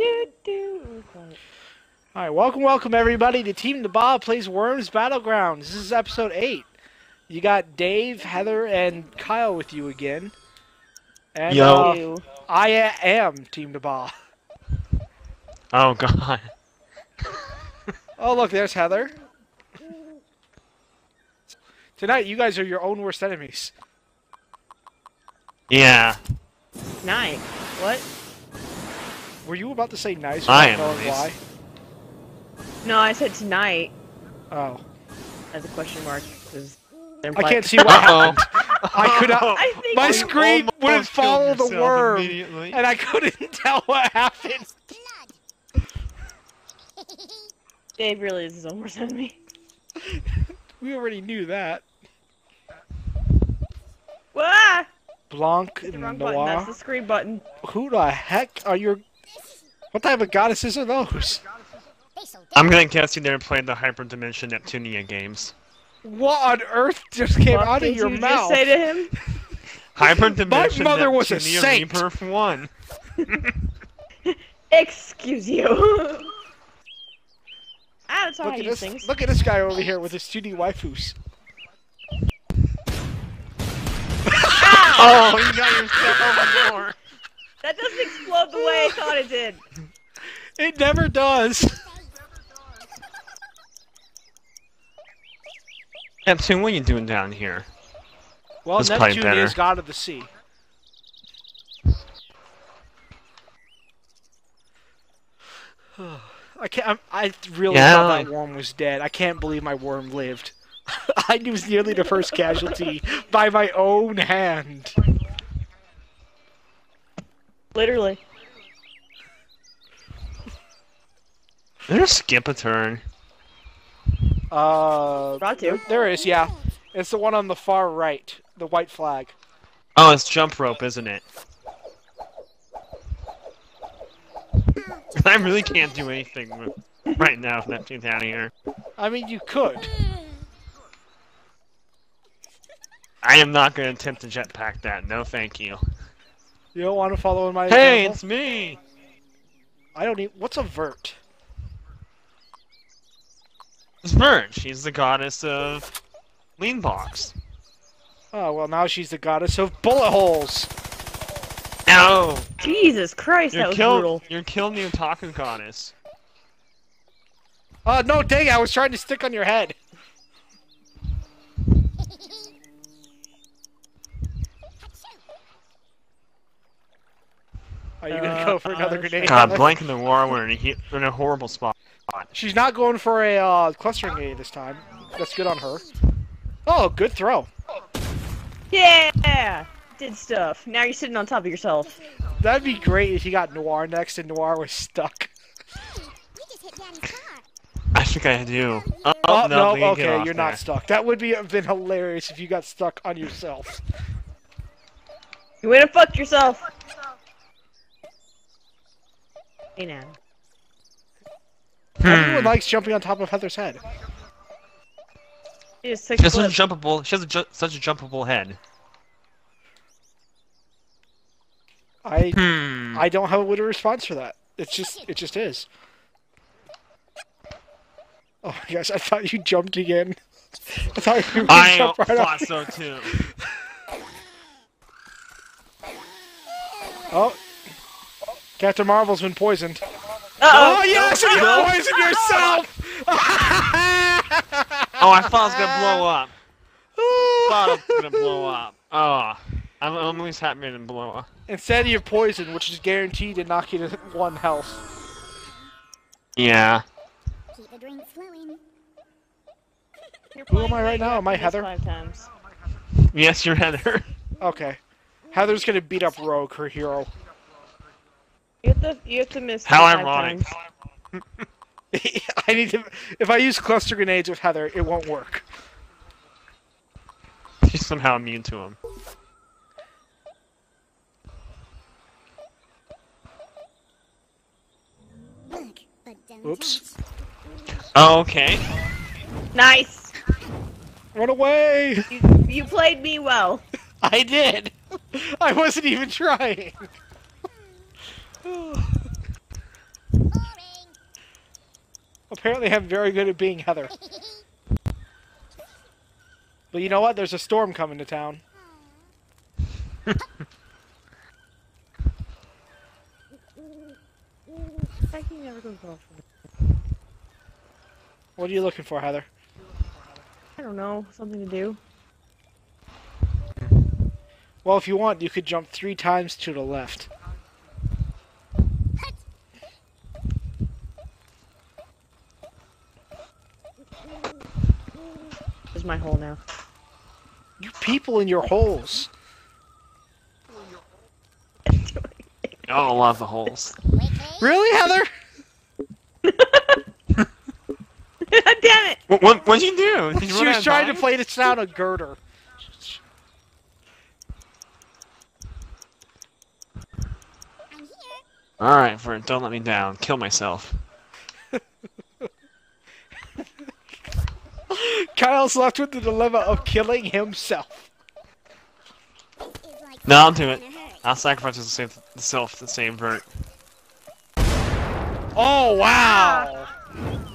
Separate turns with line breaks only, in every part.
Do, do.
All right, welcome, welcome everybody to Team DBAH Plays Worms Battlegrounds. This is episode eight. You got Dave, Heather, and Kyle with you again. And
Yo.
uh,
You.
I a- am Team DBAH.
Oh god.
Oh, look, there's Heather. Tonight, you guys are your own worst enemies.
Yeah.
Night. What?
Were you about to say nice?
I
without
am
knowing
nice.
No, I said tonight
Oh,
as a question mark. 'cause they're
I can't see what happened. I could not.
I
My screen wouldn't
killed
follow the
yourself
worm, and I couldn't tell what happened.
Dave really is his own worst enemy.
We already knew that.
What?
Blanc
The
and
wrong button. That's the screen button.
Who the heck are your? What type of goddesses are those?
I'm gonna guess you never played the Hyperdimension Neptunia games.
What on earth just came
What
out of
did
your
you
mouth?
just say to him?
Hyperdimension
mother was a
Neptunia
saint.
Rebirth 1.
Excuse you. ah, that's not how
Look
you
at this!
things.
Look at this guy over here with his 2D waifus.
Oh, you got yourself over more.
That doesn't explode the way I thought it did.
It never does.
Neptune, what are you doing down here?
Well,
That's
Neptune
better.
is god of the sea. I can't. I'm, I really
Yeah.
thought that worm was dead. I can't believe my worm lived. I was nearly the first casualty by my own hand.
Literally.
There's skip a turn.
Uh,
Brought to.
there is, yeah. It's the one on the far right, the white flag.
Oh, it's jump rope, isn't it? I really can't do anything with, right now if Neptune's out of here.
I mean, you could.
I am not gonna attempt to jetpack that. No, thank you.
You don't want to follow in my
Hey,
example?
it's me.
I don't need. What's a vert?
It's Vert. She's the goddess of Leanbox.
Oh well, now she's the goddess of bullet holes.
Ow!
Jesus Christ, that
You're
was
killed.
brutal.
You're killed the otaku goddess.
Uh, no, dang! it, I was trying to stick on your head. Are you gonna
Uh,
go for
uh,
another
that's
grenade?
God,
Heather?
Blanc and the War were in a, he- in a horrible spot.
She's not going for a uh, cluster grenade this time. That's good on her. Oh, good throw.
Yeah! Did stuff. Now you're sitting on top of yourself.
That'd be great if you got Noire next and Noire was stuck.
I think I do. Oh,
Oh, no,
we can get
okay, you're
there.
not stuck. That would be have been hilarious if you got stuck on yourself.
You went and fucked yourself. Hey now.
Everyone
Hmm.
likes jumping on top of Heather's head.
You just
She has such a jumpable. She has a ju- such a jumpable head.
I
Hmm.
I don't have a witty response for that. It's just it just is. Oh my gosh, I thought you jumped again. I thought you
I
jump right
thought
off.
so too.
Oh. Captain Marvel's been poisoned.
Uh-oh.
Oh yes, you oh,
no.
poisoned yourself!
Oh, I thought I was gonna blow up. thought I was gonna blow up. Oh, I'm, I'm at least happy I didn't blow up.
Instead of your poison, which is guaranteed to knock you to one health.
Yeah.
Keep the drinks flowing.
Who am I right now? Am I Heather?
Five times.
Yes, you're Heather.
Okay. Heather's gonna beat up Rogue, her hero.
You have to, you have to miss
How
five
ironic.
times.
I need to. If I use cluster grenades with Heather, it won't work.
She's somehow immune to him.
Look, but don't
Oops.
Oh, okay.
Nice.
Run away!
You, you played me well.
I did. I wasn't even trying. apparently I'm very good at being Heather. But you know what? There's a storm coming to town.
Hiking never goes well for me.
What are you looking for, Heather?
I don't know. Something to do.
Well, if you want, you could jump three times to the left.
Is my hole now.
You people in your holes.
Oh, a lot of the holes.
Really, Heather?
Damn it!
What, what, what'd you do? Did you
She was trying to play the sound of girder.
Alright, Vert, don't let me down. Kill myself.
Kyle's left with the dilemma of killing himself.
This is like
No, I'll do it.
in a hurry.
I'll sacrifice to save myself to save Vert.
Oh, wow!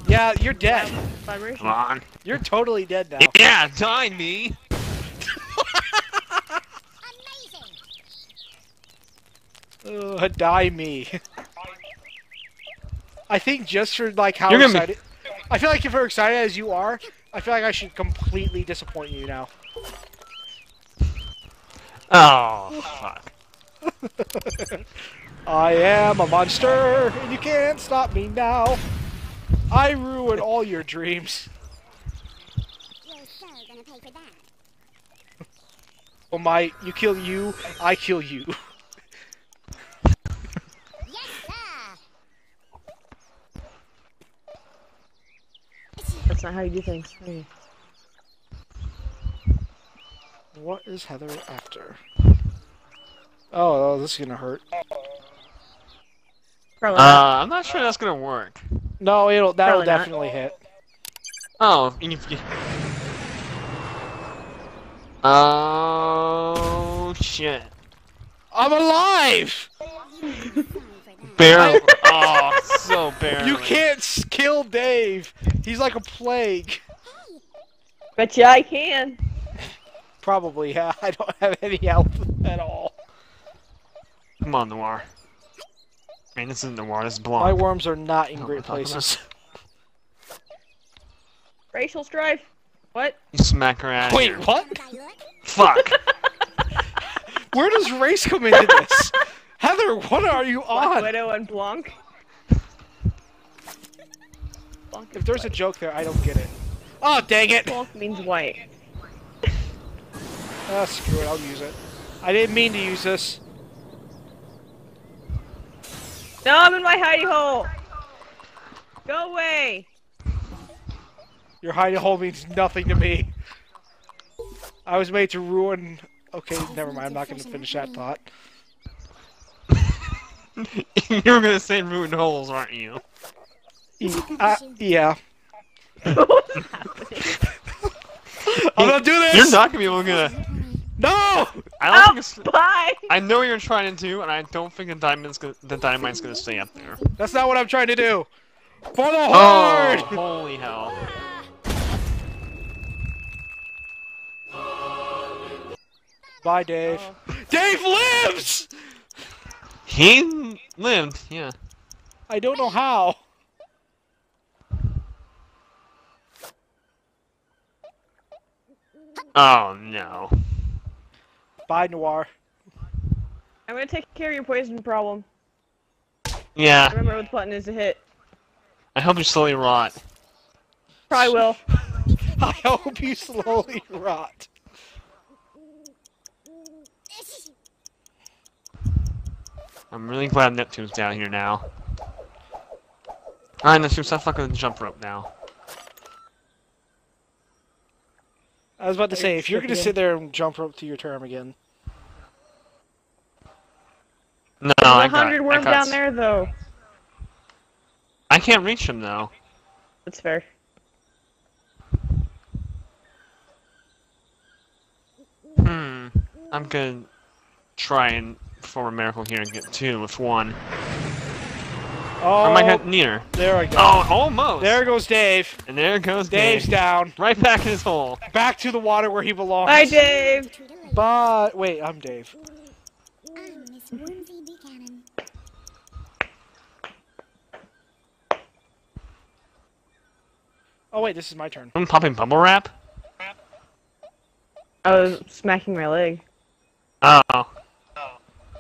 Yeah, you're dead.
Vibration.
Come on.
You're totally dead now.
Yeah, die me!
Amazing.
Ugh, die me. I think just for like how
You're gonna be-
excited, I feel like if you're excited as you are, I feel like I should completely disappoint you now.
Oh, fuck.
I am a monster, and you can't stop me now. I ruin all your dreams.
You're so gonna pay for that.
Well, my, you kill you, I kill you.
That's not how you do things. Hey.
What is Heather after? Oh, oh, this is gonna hurt.
Probably
Uh. I'm not sure that's gonna work.
No, it'll that'll
Probably not.
definitely hit.
Oh, and if you... Oh, shit.
I'm alive.
Sorry for that.
Barely. oh, so barely.
You can't kill Dave. He's like a plague.
Bet you I can.
Probably, yeah. I don't have any health at all.
Come on, Noire. Man, this isn't Noire, this is
My worms are not in great
we're talking about-
places.
Racial strife. What?
You smack her ass.
Wait,
here.
what?
As I look,
Fuck!
Where does race come into this? Heather, what are you
Black
on?
Widow and Blanc. Blanc
If there's a joke there, I don't get it. Oh, dang it!
Blanc means white.
Ah, screw it, I'll use it. I didn't mean to use this.
No, I'm in my hidey hole. Go away.
Your hidey hole means nothing to me. I was made to ruin. Okay, never mind. I'm not going to finish that thought.
you were gonna say ruined holes, aren't you?
Uh, yeah. I'm not doing this.
You're not gonna be able to get a...
No.
I don't
Oh,
think it's...
bye.
I know what you're trying to do, and I don't think the diamond's gonna, the dynamite's gonna stay up there.
That's not what I'm trying to do. For the
Oh, holy hell!
Bye, Dave.
Oh.
Dave lives.
He lived, yeah.
I don't know how.
Oh no.
Bye, Noire.
I'm gonna take care of your poison problem.
Yeah,
Remember what button is to hit.
I hope you slowly rot.
Probably will.
I hope you slowly rot.
I'm really glad Neptune's down here now. Alright, Neptune, stop fucking with the jump rope now.
I was about to say, if you're gonna sit there and jump rope to your term again,
No,
There's
I
a
got,
hundred
I
worms
got
down there, though.
I can't reach him though.
That's fair.
Hmm. I'm gonna try and perform a miracle here and get two with one.
Oh,
Or am I get near?
there I go.
Oh, almost.
There goes Dave.
And there goes
Dave's
Dave.
down.
Right back in his hole.
Back to the water where he belongs.
Bye, Dave.
But wait, I'm Dave.
I'm Miss Wormsy Buchanan.
Oh wait, this is my turn.
I'm popping bubble wrap.
I was smacking my leg.
Oh.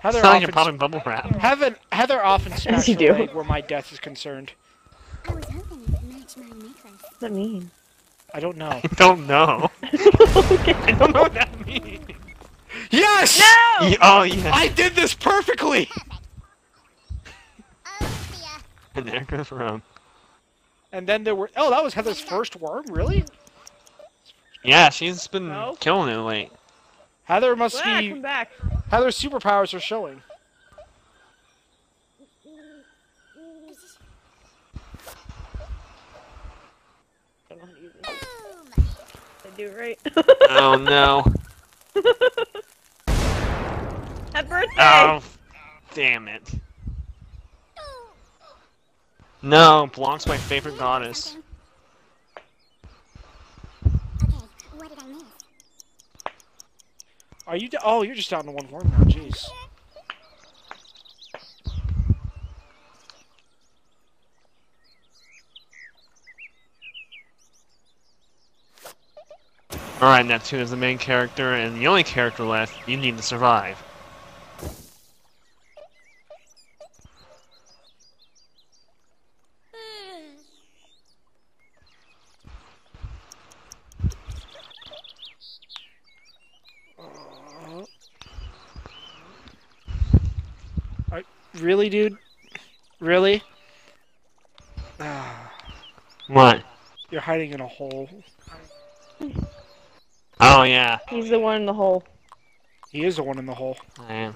Heather
It's not like you're
often,
popping bubble wrap.
Heather, Heather often smacks
you do.
leg where my death is concerned.
I was hoping it would match my necklace.
What's that mean?
I don't know.
I don't know. I don't know what that means.
yes!
No!
Ye- Oh, yeah.
I did this perfectly!
Oh.
And there goes Rome.
And then there were. Oh, that was Heather's first worm? Really?
Yeah, she's been
No.
killing it late.
Heather must
Ah,
be.
Come
their superpowers are showing.
Don't know how to use it.
Boom.
I do it right.
Oh, no.
Happy birthday!
Oh, damn it. No, Blanc's my favorite goddess.
Okay, what did I miss?
Are you? oh, you're just down to one worm now. Jeez.
Alright, Neptune is the main character, and the only character left you need to survive.
I, really, dude? Really?
What?
you're hiding in a hole.
Oh, yeah.
He's the one in the hole.
He is the one in the hole.
I am.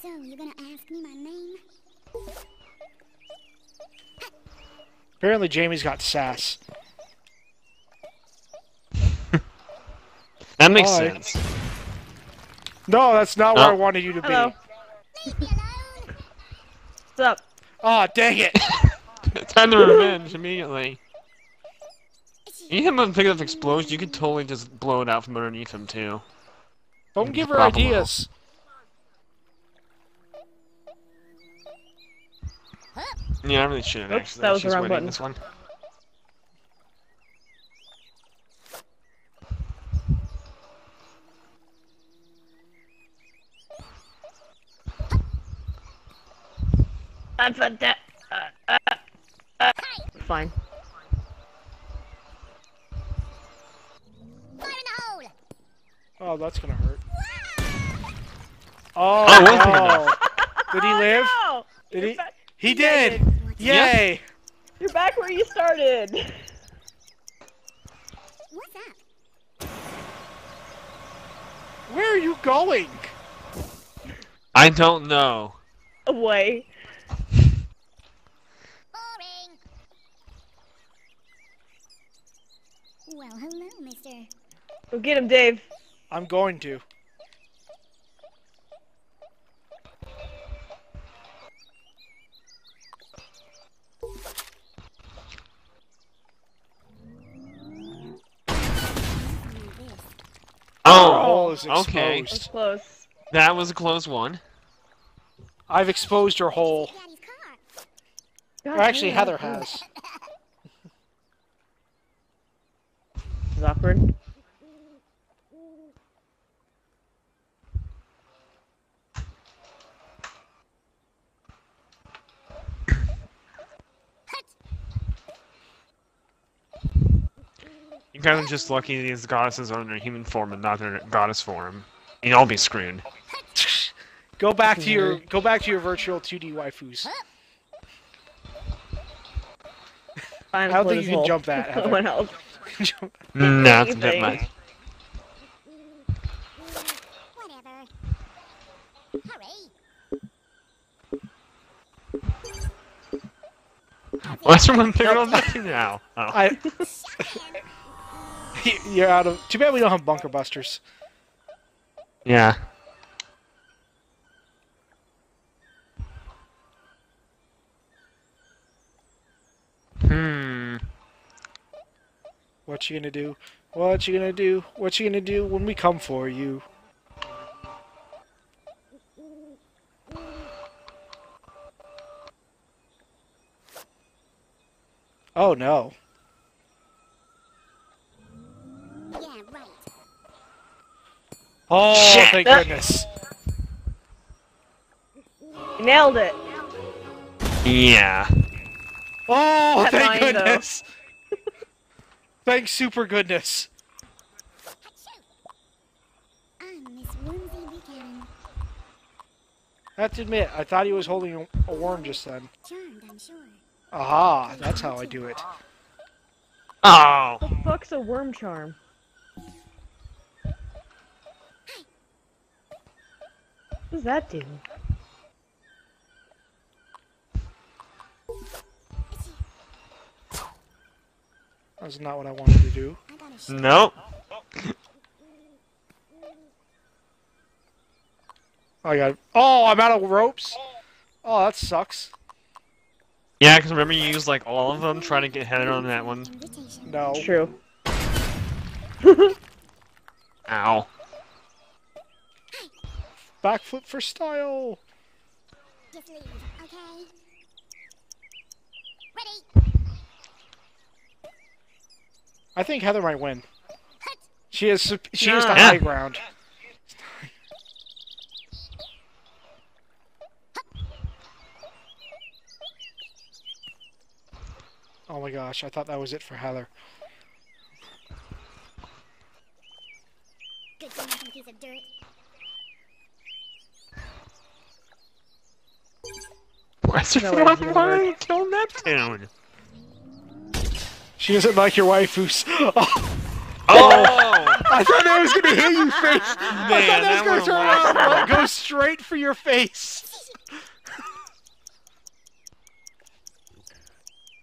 So, you're gonna ask me my name?
Apparently, Jamie's got sass.
That makes
Hi.
sense.
No, that's not where
Oh.
I wanted you to be.
Hello.
Leave me alone!
What's up?
Ah, dang it!
Time to revenge immediately. You hit him with a big enough explosion, you could totally just blow it out from underneath him, too.
Don't give her ideas.
Yeah, I really should have
Oops,
actually.
that was the wrong button.
this one.
I'm for that. Uh, uh, uh. Fine.
Fire in the hole!
Oh, that's gonna hurt. Oh,
thing
no. Did he
Oh,
live?
no!
Did
You're
he?
back-
He
Yeah,
did! Yay!
You're back where you started.
What's up?
Where are you going?
I don't know.
Away.
Well, hello, mister.
Go get him, Dave.
I'm going to.
Oh,
hole is
okay.
exposed.
That's close.
that was a close one.
I've exposed your hole.
Daddy's car.
God
Or actually. Heather has.
Is awkward.
You guys are just lucky these goddesses are in their human form and not their goddess form. You'd all be screwed.
Go back to your go back to your virtual 2D waifus.
Fine,
I don't think you can
hole.
jump that, Heather.
No one else.
No, that's a bit much.
Whatever.
What's everyone picking on Neptune now? Oh.
I You're out of. Too bad we don't have bunker busters.
Yeah. Hmm.
What you gonna do? What you gonna do? What you gonna do when we come for you? Oh no.
Yeah, right.
Oh,
Shit.
thank goodness.
You nailed it.
Yeah.
Oh,
That
thank
line, though.
Goodness. thank super goodness.
I'm Miss Whimsy Buchanan.
I have to admit, I thought he was holding a, a worm just then.
Charmed, I'm sure.
Aha, that's how I do it.
Oh.
What the fuck's a worm charm? What does that do?
That's not what I wanted to do.
I got a sh-
Nope.
I got. Oh, I'm out of ropes. Oh, that sucks.
Yeah, because remember you used like all of them trying to get Heather on that one.
No.
True.
Ow.
Backflip for style.
Just leave, okay? Ready?
I think Heather might win. She is. sup- She is the
Nah.
high ground. Oh my gosh! I thought that was it for Heather.
Good for nothing piece of dirt.
Why's there
No way, it's
one
gonna
line kill Neptune?
She doesn't like your waifus. Oh,
Oh!
I thought that was gonna hit you face. I thought
Man,
that was
that
gonna turn around, and go straight for your face.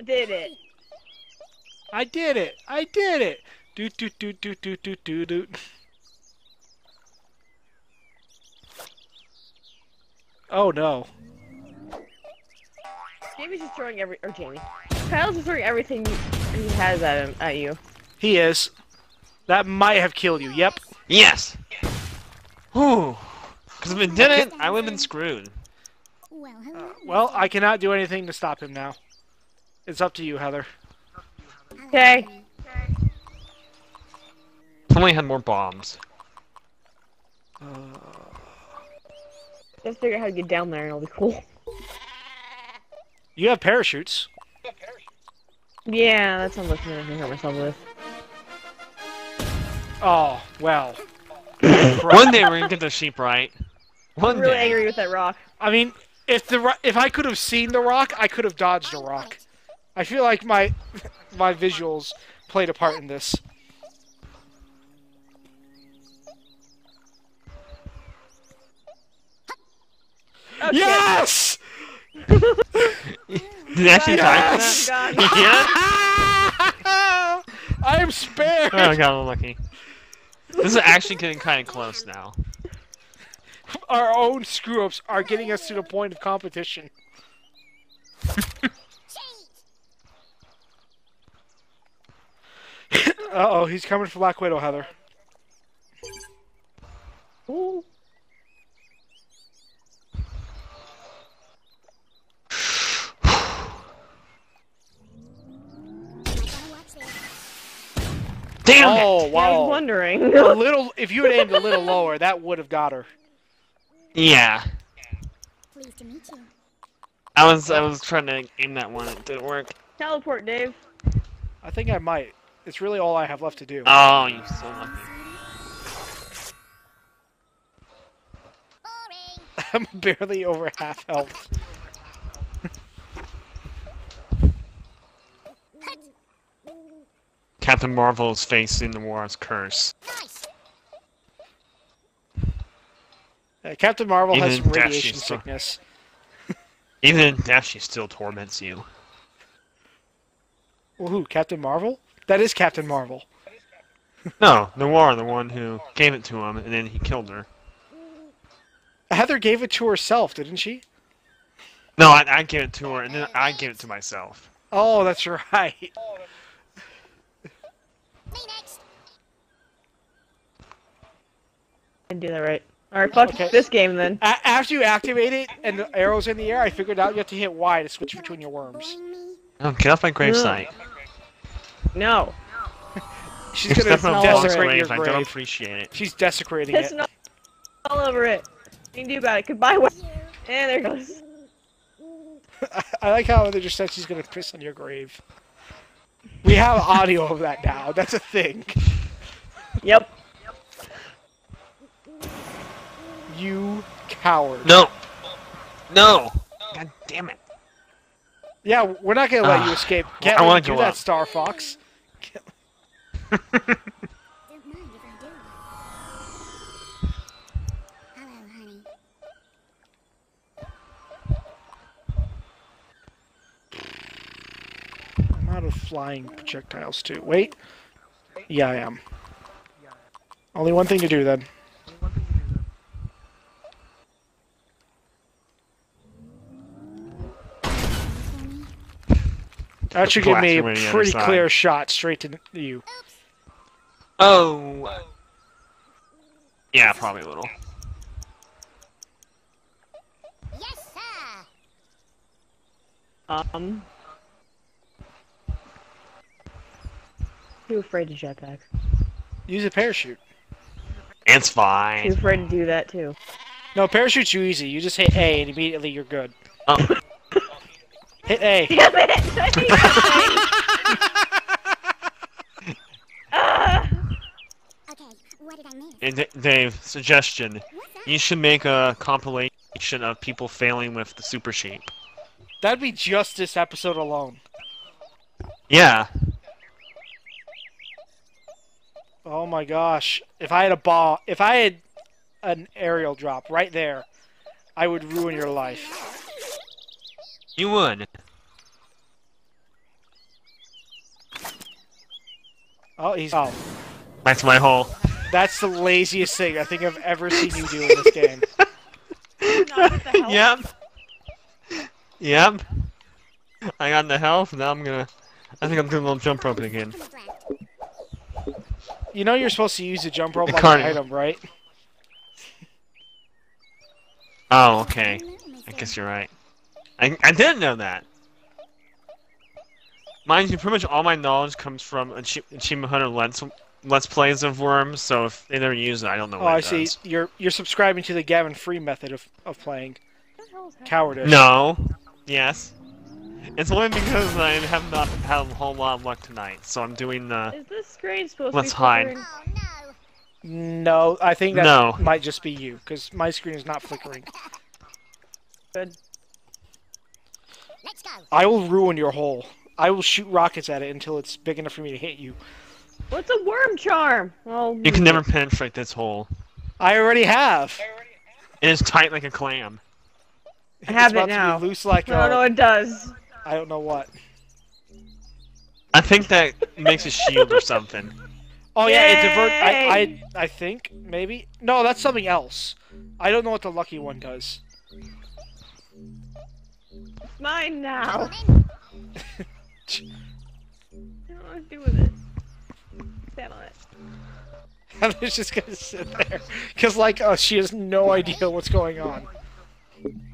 Did it.
I did it. I did it. Doot doot doot doot doot doot doot doot. Oh no.
Jamie's just throwing every or Jamie. Kyle's just throwing everything he has at him at you.
He is. That might have killed you. Yep.
yes! Whew. Because if it didn't, I would have been screwed.
Well, hello.
Uh, well, I cannot do anything to stop him now. It's up to you, Heather.
Okay.
If only had more bombs.
Just figure out how to get down there and it'll be cool.
You have parachutes.
Yeah, that's not looking at hurt myself with.
Oh well.
One day we're gonna get the sheep right. One
I'm really
day.
angry with that rock.
I mean, if the ro- if I could have seen the rock, I could have dodged a rock. I feel like my my visuals played a part in this.
Shit.
Yes!
Did it actually time for
Yes!
that?
God.
Yeah?
I am spared.
Oh, I got lucky. This is actually getting kind of close now.
Our own screw ups are getting us to the point of competition. Uh oh, he's coming for Black Widow, Heather.
Ooh.
I gotta watch this.
Damn it!
Oh
I was wondering.
a little. If you had aimed a little lower, that would have got her.
Yeah.
Pleased to meet you.
I was I was trying to aim that one, it didn't work.
Teleport, Dave.
I think I might. It's really all I have left to do.
Oh, you so lucky.
Boring.
I'm barely over half health.
Captain Marvel is facing the war's curse.
Nice.
Uh, Captain Marvel has some radiation sickness.
Even in death, she still torments you.
Well, who? Captain Marvel? That is Captain Marvel.
No, Noire, the one who gave it to him, and then he killed her.
Heather gave it to herself, didn't she?
No, I, I gave it to her, and then I gave it to myself.
Oh, that's right.
Me next.
Didn't do that right. Alright, fuck
Okay.
this game then.
A- after you activate it and the arrow's in the air, I figured out you have to hit Y to switch between your worms.
Boing me.
Oh, get off my gravesite.
No.
She's
You're
gonna
stepping on
all over
Paul's
desecrate
grave.
your
I don't appreciate it.
She's desecrating it.
Pissing all over it. What you can do about it? Goodbye. wa- And eh, there it goes.
I like how they just said she's gonna piss on your grave. We have audio of that now. That's a thing.
Yep.
You coward.
No! No! God damn it.
Yeah, we're not gonna let you
Ah,
escape.
I
Can't
wanna
let you do that,
up.
Star Fox. flying projectiles too. Wait. Yeah, I am. Only one thing to do then. That should give me a
Blast away the other
pretty clear shot straight to you.
Oh. Yeah, probably a little.
Yes, sir.
Um. Too afraid to jetpack.
Use a parachute.
It's fine.
Too
fine.
afraid to do that too.
No, parachute's too easy. You just hit A and immediately you're good.
Oh,
Hit A.
Damn it!
Okay, what did I miss?
and Dave, suggestion. You should make a compilation of people failing with the super sheep.
That'd be just this episode alone.
Yeah.
Oh my gosh. If I had a ball, if I had an aerial drop right there, I would ruin your life.
You would.
Oh, he's oh.
That's my hole.
That's the laziest thing I think I've ever seen you do in this game.
Not with the help.
Yep. Yep. I got the health, now I'm gonna... I think I'm doing a little jump rope again.
Come on, Brad.
You know you're supposed to use the jump rope
The
on
carny-
the item, right?
Oh, okay. I guess you're right. I, I didn't know that. Mind you, pretty much all my knowledge comes from Achie- Achievement Hunter Let's, Let's Plays of Worms, so if they never use it, I don't know what it is.
Oh, I
it
see.
does.
You're you're subscribing to the Gavin Free method of, of playing.
What the hell is happening?
Cowardice.
No. Yes. It's only because I have not had a whole lot of luck tonight, so I'm doing the.
Is this screen supposed
Let's
to be
hide.
flickering?
No.
No, I think that
No.
might just be you, because my screen is not flickering.
Good.
Let's go.
I will ruin your hole. I will shoot rockets at it until it's big enough for me to hit you.
What's a worm charm? Oh,
You can never penetrate this hole.
I already have.
It is tight like a clam.
I have
it's about
it now.
To be loose like
No,
a-
no, it does.
I don't know what.
I think that makes a shield or something.
Oh yeah, it divert. I, I I think maybe. No, that's something else. I don't know what the lucky one does.
It's mine now. I don't know what to do with it. Stand on it.
Heather's just gonna sit there because like uh, she has no idea what's going on.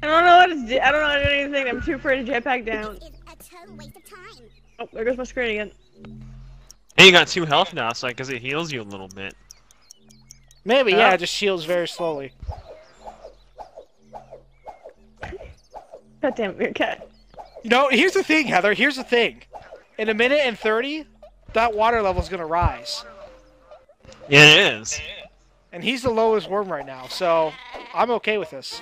I don't know what to do. I don't know how to do anything. I'm too afraid to jetpack down.
This is a total waste of time.
Oh, there goes my screen again.
Hey, you got two health now, so I guess it heals you a little bit.
Maybe
Oh.
yeah, it just heals very slowly.
God damn it, Meerkat.
You know, here's the thing, Heather. Here's the thing. In a minute and thirty, that water level's gonna rise,
Yeah, it is.
and he's the lowest worm right now, so I'm okay with this.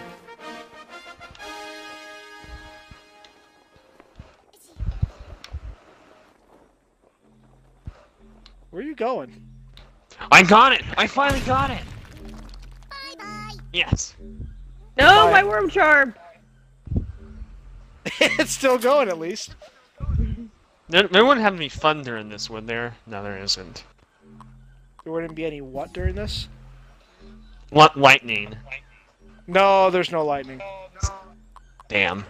Where are you going?
I got it! I finally got it!
Bye bye.
Yes.
No,
Bye.
my worm charm.
it's still going at least.
There, there wouldn't have any fun during this, would there? No, there isn't.
There wouldn't be any what during this?
What lightning?
No, there's no lightning.
Damn.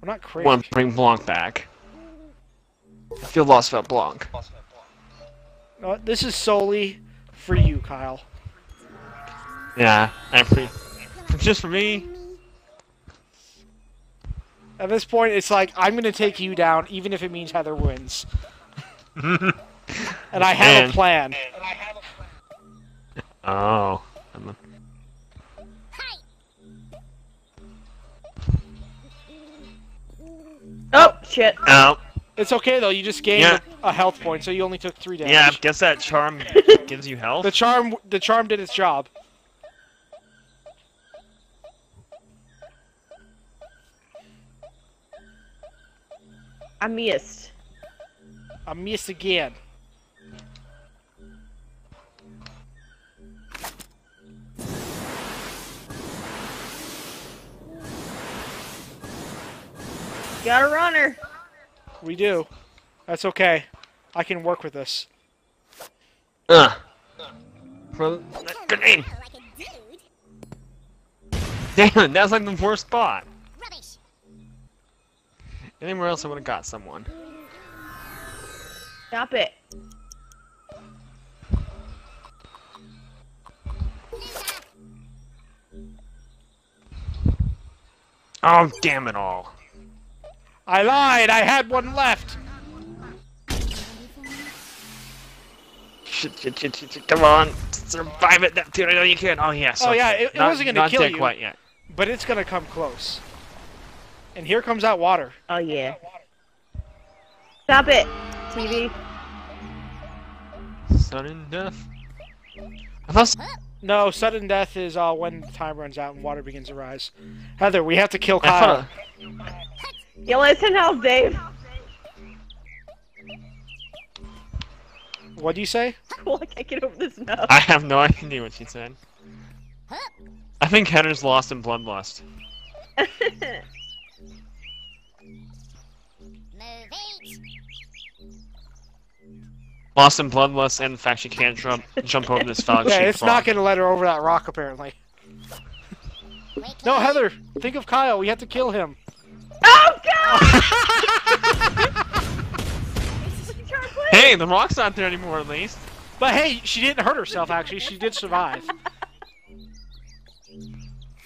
We're not crazy.
Want to bring Blanc back. I feel lost about Blanc.
No, this is solely for you, Kyle.
Yeah, I pre. Just for me.
At this point, it's like I'm gonna take you down, even if it means Heather wins. and I have
Man.
a plan.
Oh. I'm a-
Hi.
Oh shit.
Oh.
It's okay though. You just gained
Yeah.
a, a health point, so you only took three damage.
Yeah, I guess that charm gives you health.
The charm, the charm did its job.
I missed.
I miss again.
Got a runner.
We do. That's okay. I can work with this.
Ugh. Well, grenade.
Like a dude.
Damn it, that's like the worst spot.
Rubbish.
Anywhere else I would have got someone.
Stop it.
Oh, damn it all.
I lied. I had one left.
Shit, shit, shit, shit, shit. Come on. Survive it, Neptune. I know you can. Oh, yes.
Oh, yeah, it- it
Not-
wasn't gonna
not
kill
dead
you.
quite yet.
But it's gonna come close. And here comes that water.
Oh yeah. Stop it. TV.
Sudden death. I thought.
No, sudden death is uh, when the time runs out and water begins to rise. Heather, we have to kill
I
Kyle.
Thought.
You listen help, Dave.
What do you say?
Cool, I can't get over this now.
I have no idea what she said. I think Heather's lost in bloodlust.
Move it.
Lost in bloodlust, and the fact she can't jump jump over this fog.
Yeah, it's not gonna let her over that rock apparently. No. Heather, think of Kyle. We have to kill him.
Oh god! Try to play.
Hey, the rock's not there anymore, at least.
But hey, she didn't hurt herself. Actually, she did survive.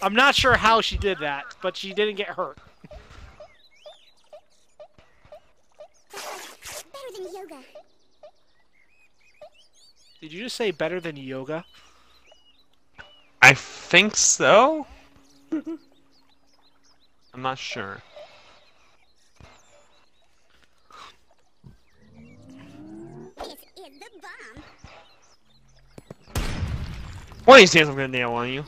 I'm not sure how she did that, but she didn't get hurt.
Better than yoga.
Did you just say better than yoga?
I think so. I'm not sure.
This is the bomb.
One of these days I'm gonna nail one of you.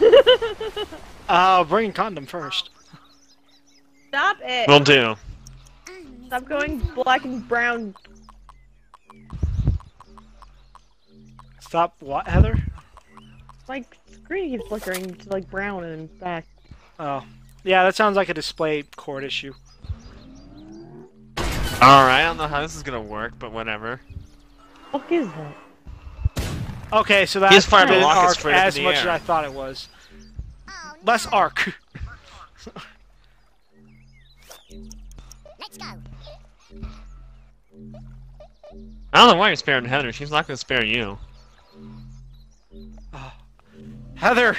Uh, bring a condom first.
Stop it.
Will do.
I'm
Stop going black and brown.
Stop what, Heather?
My screen keeps flickering to like brown and back.
Oh. Yeah, that sounds like a display cord issue.
Alright, I don't know how this is gonna work, but whatever.
What is that?
Okay, so that
He's firing
didn't
rockets
arc
straight up
as
the
much as. I thought it was. Less arc.
Let's go.
I don't know why you're sparing Heather. She's not gonna spare you.
Uh, Heather,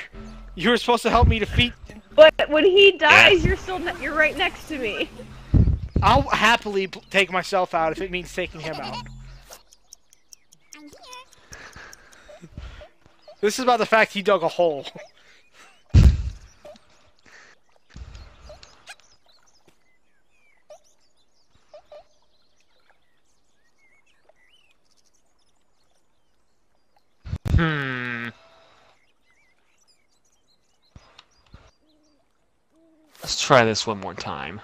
you were supposed to help me defeat.
But when he dies, you're still ne- you're right next to me.
I'll happily take myself out if it means taking him out.
I'm here.
This is about the fact he dug a hole.
Hmm. Let's try this one more time.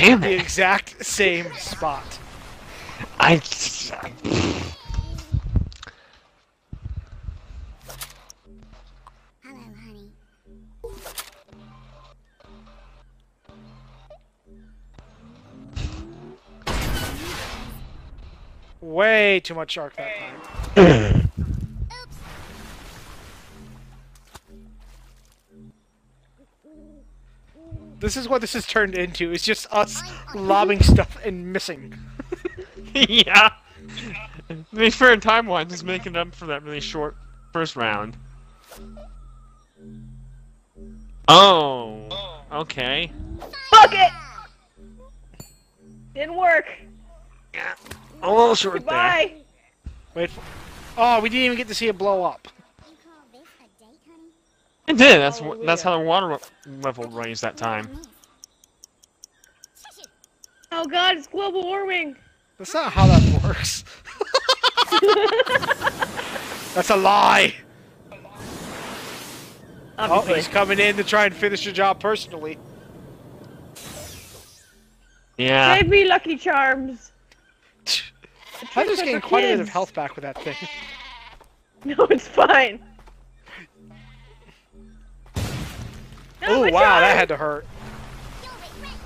Damn it!
The exact same spot.
I.
Way too much shark that time. This is what this has turned into. It's just us lobbing stuff and missing.
yeah. To be fair, time wise, just making up for that really short first round. Oh. Okay.
Fuck it! Didn't work. Yeah.
A little short there.
Goodbye.
Wait for. Oh, we didn't even get to see it blow up.
You call this a date, honey?
It did. That's
Oh,
that's
yeah.
how the water level raised that time.
Oh god, it's global warming.
That's not how that works. That's a lie. Oh,
Obviously.
he's coming in to try and finish the job personally.
Yeah.
Save me, Lucky Charms.
I'm just
for
gained quite a bit of health back with that thing.
No, it's fine.
Oh wow,
charm!
that had to hurt.
You'll regret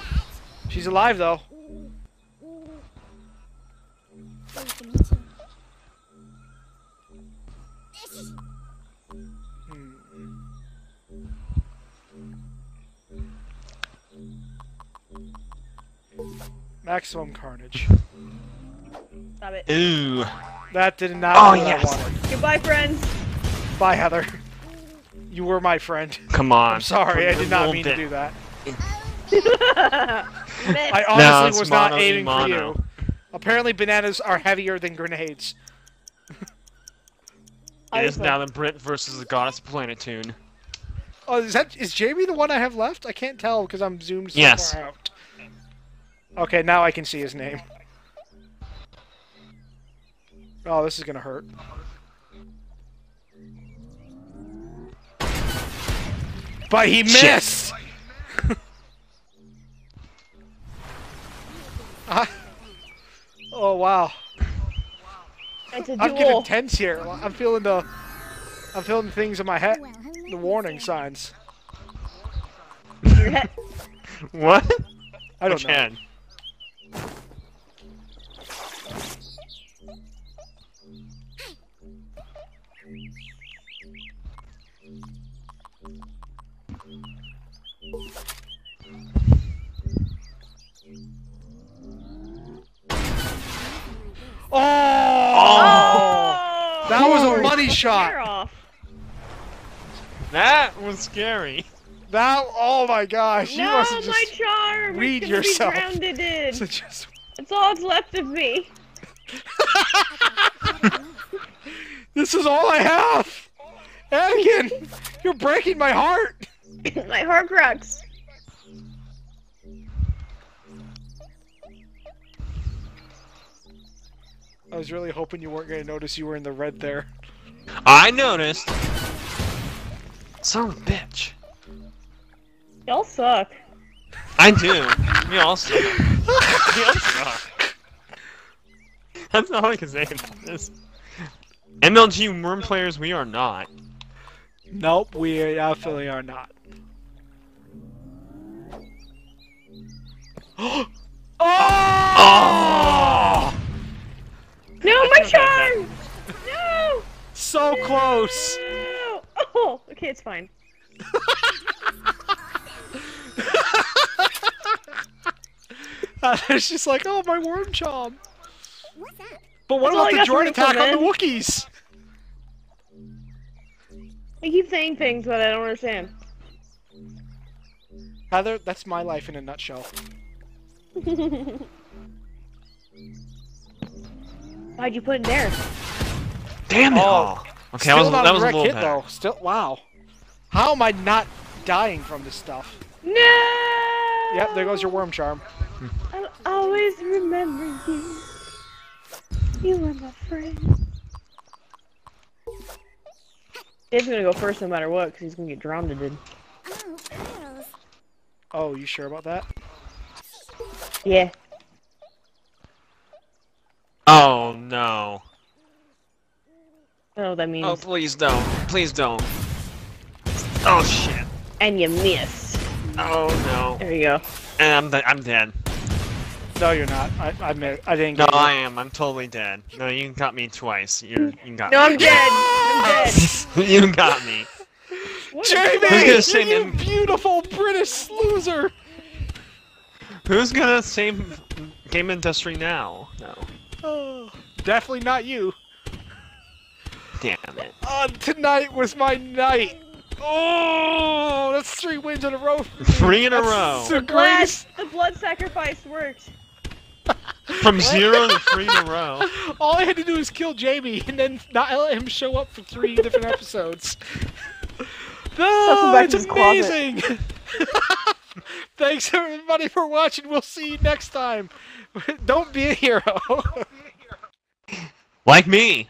that.
She's alive though.
Pleased to meet you.
Maximum carnage.
Stop it.
Ooh.
That did not
Oh,
do
yes.
Goodbye, friends.
Bye, Heather. You were my friend.
Come on.
I'm sorry, I did not mean
bit-
to do that. I honestly
it's
was not aiming for you. Apparently, bananas are heavier than grenades.
It is now the Brit versus the Goddess Planeptune.
Oh, is that is Jamie the one I have left? I can't tell because I'm zoomed so
Yes.
far out. Okay, now I can see his name. Oh, this is gonna hurt. But he
Shit.
missed. Ah. oh wow,
It's a
I'm getting tense here. I'm feeling the, I'm feeling things in my head, the warning signs.
What?
I don't
Which
know. Oh!
Oh!
That was a money shot.
That was scary.
That oh my gosh, you
No,
must have
my
just
charm.
read yourself.
Be grounded in.
just
That's all that's left of me.
This is all I have. Anakin, you're breaking my heart.
my Horcrux.
I was really hoping you weren't gonna notice you were in the red there.
I noticed. Son of a bitch.
Y'all suck.
I do. We all suck. we all suck. That's all I can say about this. MLG worm players, we are not.
Nope, we definitely are not. oh!
Oh!
No, my
killed that
charm. No.
So close.
No. Oh, okay, it's fine.
it's just like, oh, my worm chomp. But what
That's
about the
got
joint attack on the
Coleman.
Wookiees?
I keep saying things, that I don't understand.
Heather, that's my life in a nutshell.
Why'd you put it there?
Damn it!
Oh.
Okay, that was,
not
that
a
was a
direct
little
hit
better.
though. Still, wow. How am I not dying from this stuff?
No.
Yep, there goes your worm charm.
I'll always remember you. You were my friend. Dave's gonna go first no matter what, because he's gonna get drowned in.
Oh.
Oh, you sure about that?
Yeah.
Oh no.
I don't know what that means.
Oh, please don't. Please don't. Oh shit.
And you missed.
Oh no.
There you go.
And I'm, de- I'm dead.
No, you're not. I I, admit, I didn't get it.
No,
get
I am. I'm totally dead. No, you got me twice. You're, you got
No,
me.
I'm dead. I'm dead.
you got me.
What
Jamie,
the
Who's
you
say
beautiful British loser.
Who's gonna save Gamindustri now? No.
Oh, definitely not you.
Damn it.
Uh, tonight was my night. Oh, that's three wins in a row.
Three in a row.
The
The blood, the blood sacrifice worked.
From zero to three in a row.
All I had to do was kill Jamie and then not let him show up for three different episodes. Oh,
back
it's
to his closet.
amazing. Thanks everybody for watching. We'll see you next time. Don't be a hero.
Like me.